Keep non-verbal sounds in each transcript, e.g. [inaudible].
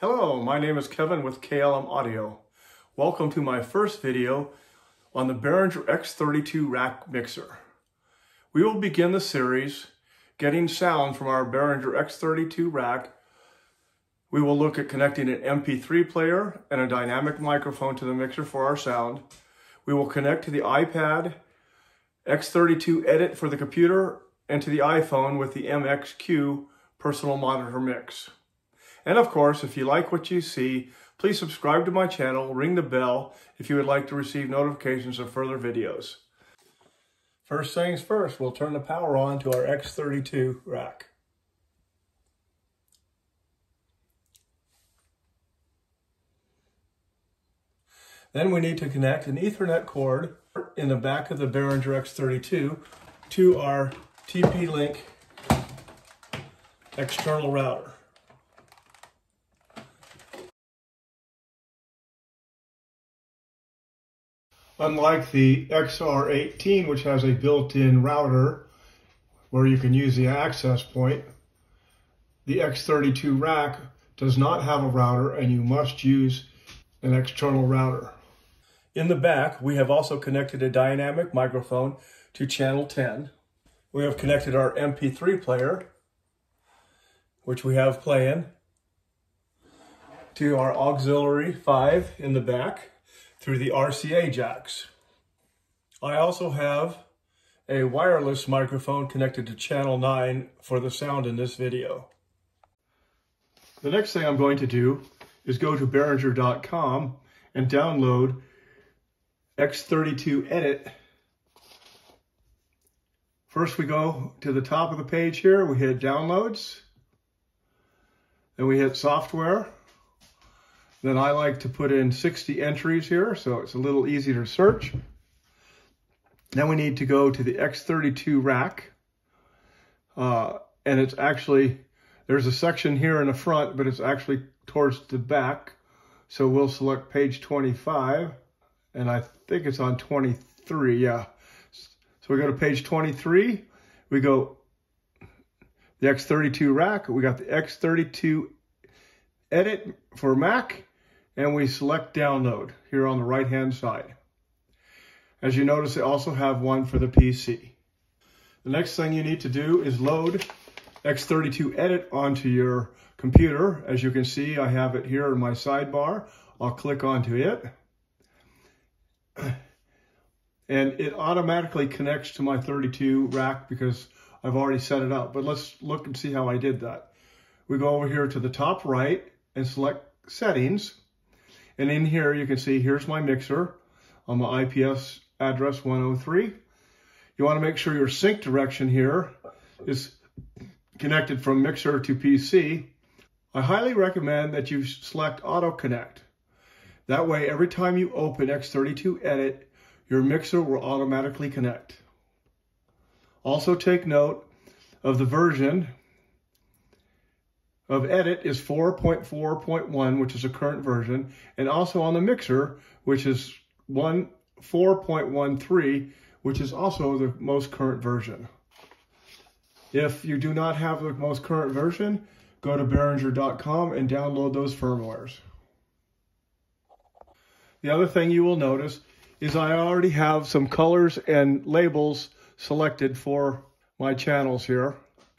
Hello, my name is Kevin with KLM Audio. Welcome to my first video on the Behringer X32 rack mixer. We will begin the series getting sound from our Behringer X32 rack. We will look at connecting an MP3 player and a dynamic microphone to the mixer for our sound. We will connect to the iPad, X32 Edit for the computer, and to the iPhone with the MXQ personal monitor mix. And of course, if you like what you see, please subscribe to my channel, ring the bell if you would like to receive notifications of further videos. First things first, we'll turn the power on to our X32 rack. Then we need to connect an Ethernet cord in the back of the Behringer X32 to our TP-Link external router. Unlike the XR18, which has a built-in router where you can use the access point, the X32 rack does not have a router and you must use an external router. In the back, we have also connected a dynamic microphone to channel 10. We have connected our MP3 player, which we have playing, to our auxiliary 5 in the back through the RCA jacks. I also have a wireless microphone connected to channel 9 for the sound in this video. The next thing I'm going to do is go to Behringer.com and download X32 Edit. First we go to the top of the page here, we hit Downloads, then we hit Software, then I like to put in 60 entries here, so it's a little easier to search. Then we need to go to the X32 rack. Uh, and it's actually, there's a section here in the front, but it's actually towards the back. So we'll select page 25, and I think it's on 23, yeah. So we go to page 23, we go the X32 rack, we got the X32 edit for Mac, and we select download here on the right hand side. As you notice, they also have one for the PC. The next thing you need to do is load X32 Edit onto your computer. As you can see, I have it here in my sidebar. I'll click onto it. [clears throat] And it automatically connects to my 32 rack because I've already set it up. But let's look and see how I did that. We go over here to the top right and select Settings. And in here, you can see here's my mixer on my IPS address 103. You want to make sure your sync direction here is connected from mixer to PC. I highly recommend that you select Auto Connect. That way, every time you open X32 Edit, your mixer will automatically connect. Also take note of the version of edit is 4.4.1, which is a current version, and also on the mixer, which is 1 4.13, which is also the most current version. If you do not have the most current version, go to Behringer.com and download those firmwares. The other thing you will notice is I already have some colors and labels selected for my channels here.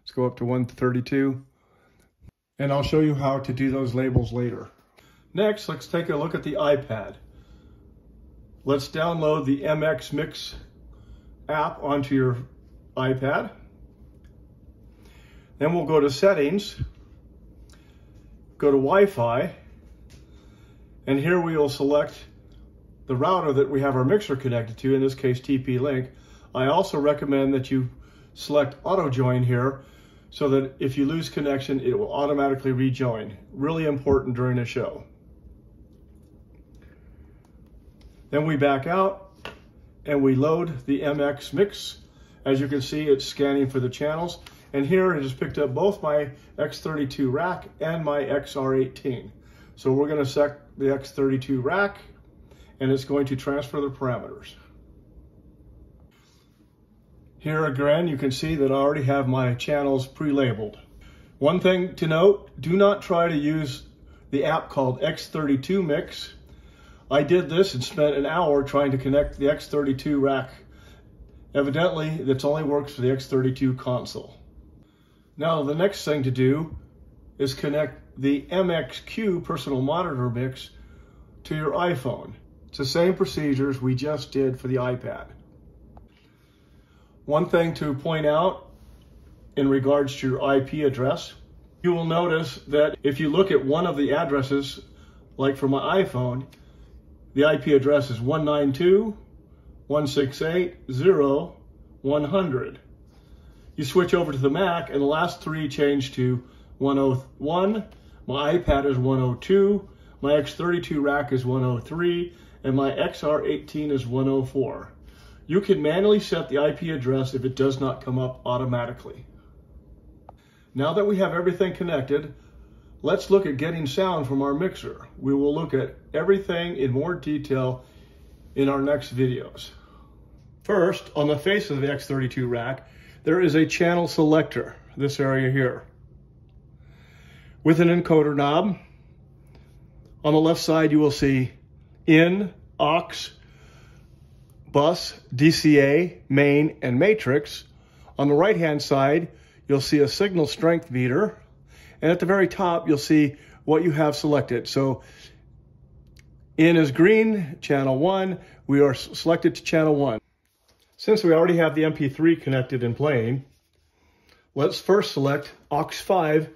Let's go up to 132 and I'll show you how to do those labels later. Next, let's take a look at the iPad. Let's download the MX Mix app onto your iPad. Then we'll go to settings, go to Wi-Fi, and here we will select the router that we have our mixer connected to, in this case TP-Link. I also recommend that you select auto join here so that if you lose connection, it will automatically rejoin. Really important during a show. Then we back out and we load the MX Mix. As you can see, it's scanning for the channels. And here it has picked up both my X32 rack and my XR18. So we're gonna set the X32 rack and it's going to transfer the parameters. Here again, you can see that I already have my channels pre-labeled. One thing to note, do not try to use the app called X32 Mix. I did this and spent an hour trying to connect the X32 rack. Evidently, this only works for the X32 console. Now, the next thing to do is connect the MXQ personal monitor mix to your iPhone. It's the same procedures we just did for the iPad. One thing to point out in regards to your IP address, you will notice that if you look at one of the addresses, like for my iPhone, the IP address is 192.168.0.100. You switch over to the Mac and the last three change to 101. My iPad is 102. My X32 rack is 103 and my XR18 is 104. You can manually set the IP address if it does not come up automatically. Now that we have everything connected, let's look at getting sound from our mixer. We will look at everything in more detail in our next videos. First, on the face of the X32 rack, there is a channel selector, this area here, with an encoder knob. On the left side, you will see in, aux, bus, DCA, main, and matrix. On the right-hand side, you'll see a signal strength meter. And at the very top, you'll see what you have selected. So in is green, channel one. We are selected to channel one. Since we already have the MP3 connected and playing, let's first select aux5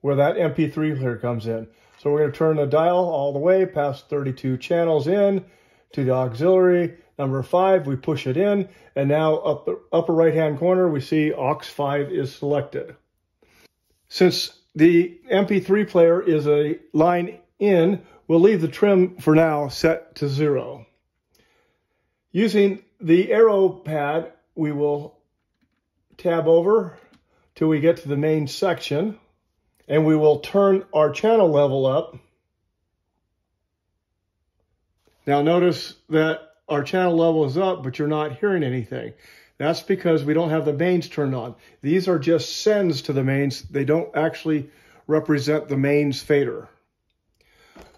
where that MP3 player comes in. So we're going to turn the dial all the way past 32 channels in to the auxiliary. Number five, we push it in, and now up the upper right-hand corner, we see aux5 is selected. Since the MP3 player is a line in, we'll leave the trim for now set to zero. Using the arrow pad, we will tab over till we get to the main section and we will turn our channel level up. Now notice that our channel level is up, but you're not hearing anything. That's because we don't have the mains turned on. These are just sends to the mains. They don't actually represent the mains fader.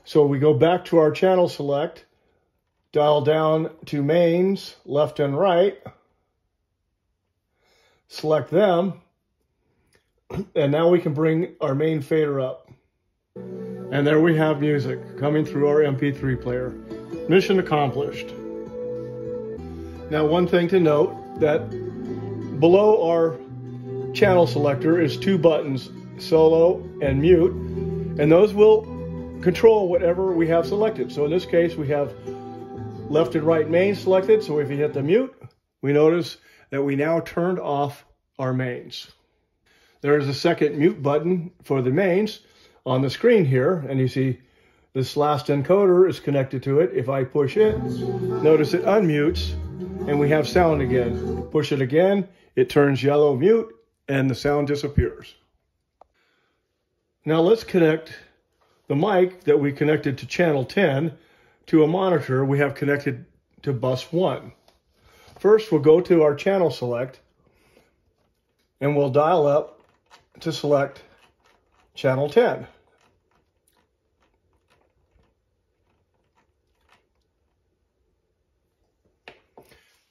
So we go back to our channel select, dial down to mains, left and right, select them, and now we can bring our main fader up. And there we have music coming through our MP3 player. Mission accomplished. Now one thing to note that below our channel selector is two buttons, solo and mute, and those will control whatever we have selected. So in this case, we have left and right main selected. So if you hit the mute, we notice that we now turned off our mains. There is a second mute button for the mains on the screen here, and you see this last encoder is connected to it. If I push it, notice it unmutes, and we have sound again. Push it again, it turns yellow mute, and the sound disappears. Now let's connect the mic that we connected to channel 10 to a monitor we have connected to bus 1. First, we'll go to our channel select, and we'll dial up to select channel 10.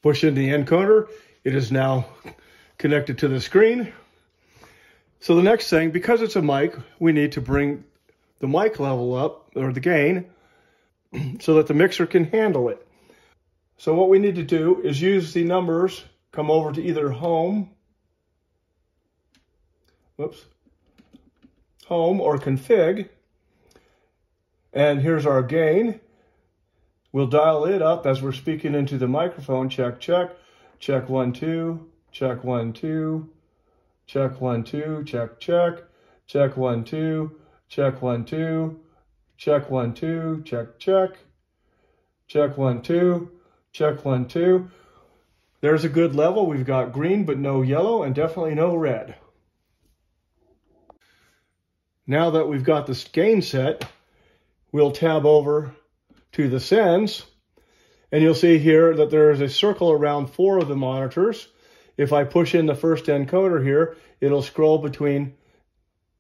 Push in the encoder. It is now connected to the screen. So the next thing, because it's a mic, we need to bring the mic level up, or the gain, [clears throat] so that the mixer can handle it. So what we need to do is use the numbers, come over to either home whoops, home or config. And here's our gain. We'll dial it up as we're speaking into the microphone. Check, check, check one, two, check one, two, check one, two, check, check, check one, two, check one, two, check one, two, check, check, check one, two, check one, two. There's a good level. We've got green, but no yellow, and definitely no red. Now that we've got this gain set, we'll tab over to the sends, and you'll see here that there is a circle around four of the monitors. If I push in the first encoder here, it'll scroll between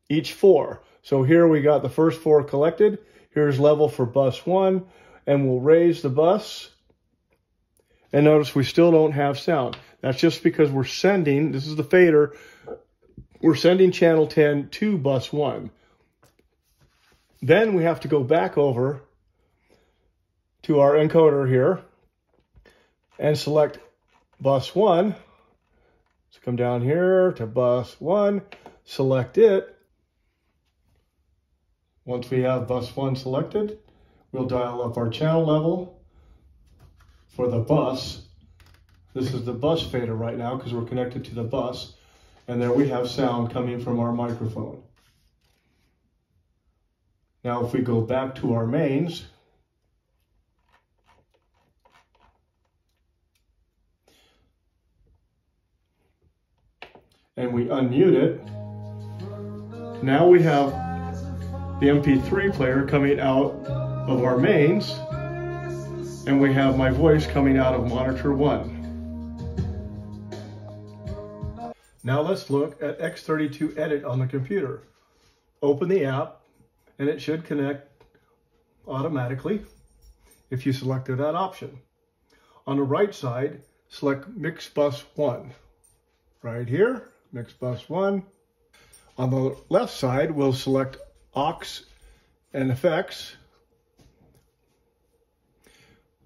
each four. So here we got the first four collected. Here's level for bus one, and we'll raise the bus. And notice we still don't have sound. That's just because we're sending, this is the fader, we're sending channel 10 to bus one. Then we have to go back over to our encoder here and select bus one. So come down here to bus one, select it. Once we have bus one selected, we'll dial up our channel level for the bus. This is the bus fader right now because we're connected to the bus. And there we have sound coming from our microphone. Now if we go back to our mains, and we unmute it, now we have the MP3 player coming out of our mains, and we have my voice coming out of monitor one. Now let's look at X32 Edit on the computer. Open the app, and it should connect automatically if you selected that option. On the right side, select Mix Bus 1. Right here, Mix Bus 1. On the left side, we'll select aux and effects.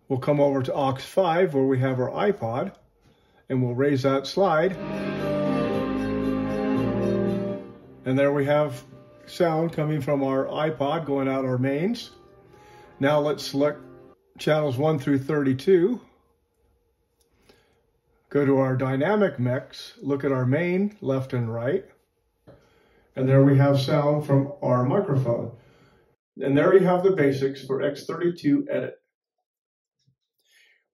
We'll come over to aux 5 where we have our iPod and we'll raise that slide. And there we have sound coming from our iPod going out our mains. Now let's select channels 1 through 32. Go to our dynamic mix, look at our main left and right. And there we have sound from our microphone. And there you have the basics for X32 Edit.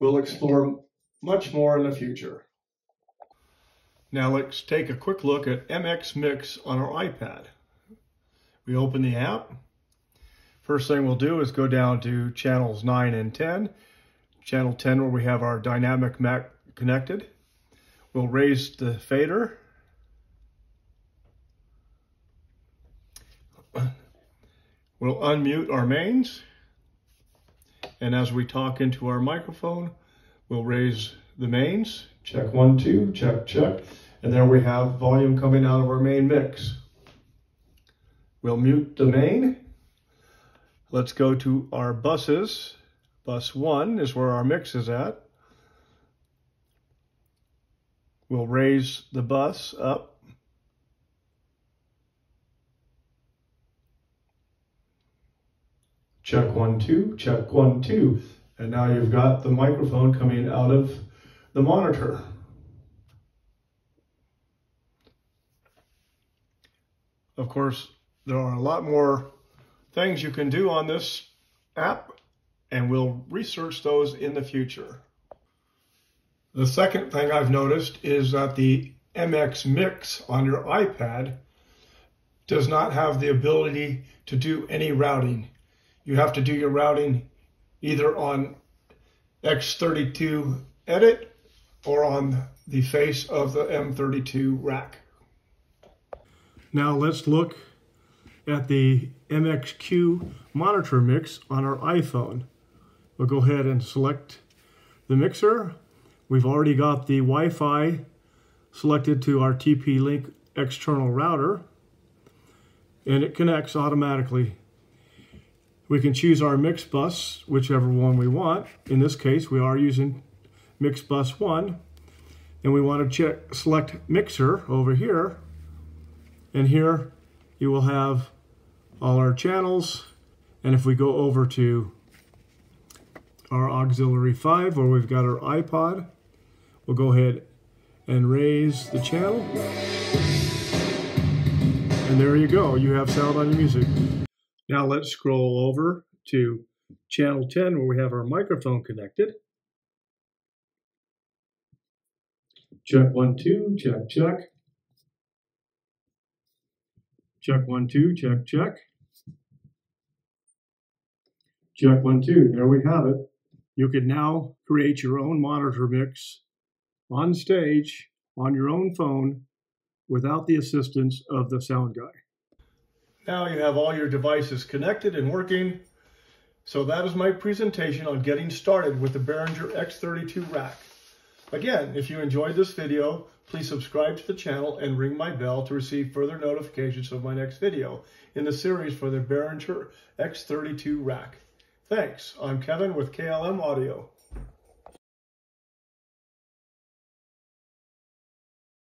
We'll explore much more in the future. Now let's take a quick look at MX Mix on our iPad. We open the app. First thing we'll do is go down to channels 9 and 10. Channel 10 where we have our dynamic connected. We'll raise the fader. We'll unmute our mains. And as we talk into our microphone, we'll raise the mains. Check one, two, check, check. And there we have volume coming out of our main mix. We'll mute the main. Let's go to our buses. Bus one is where our mix is at. We'll raise the bus up. Check one, two, check one, two. And now you've got the microphone coming out of the monitor. Of course, there are a lot more things you can do on this app, and we'll research those in the future. The second thing I've noticed is that the MX Mix on your iPad does not have the ability to do any routing. You have to do your routing either on X32 Edit or on the face of the M32 rack. Now let's look at the MXQ monitor mix on our iPhone. We'll go ahead and select the mixer. We've already got the Wi-Fi selected to our TP-Link external router and it connects automatically. We can choose our mix bus, whichever one we want. In this case, we are using mix bus one and we want to check select mixer over here and here you will have all our channels and if we go over to our auxiliary 5 where we've got our iPod we'll go ahead and raise the channel. And there you go. You have sound on your music. Now let's scroll over to channel 10 where we have our microphone connected. Check one two check check. Check one, two, check, check. Check one, two, there we have it. You can now create your own monitor mix on stage on your own phone without the assistance of the sound guy. Now you have all your devices connected and working. So that is my presentation on getting started with the Behringer X32 rack. Again, if you enjoyed this video, please subscribe to the channel and ring my bell to receive further notifications of my next video in the series for the Behringer X32 rack. Thanks. I'm Kevin with KLM Audio.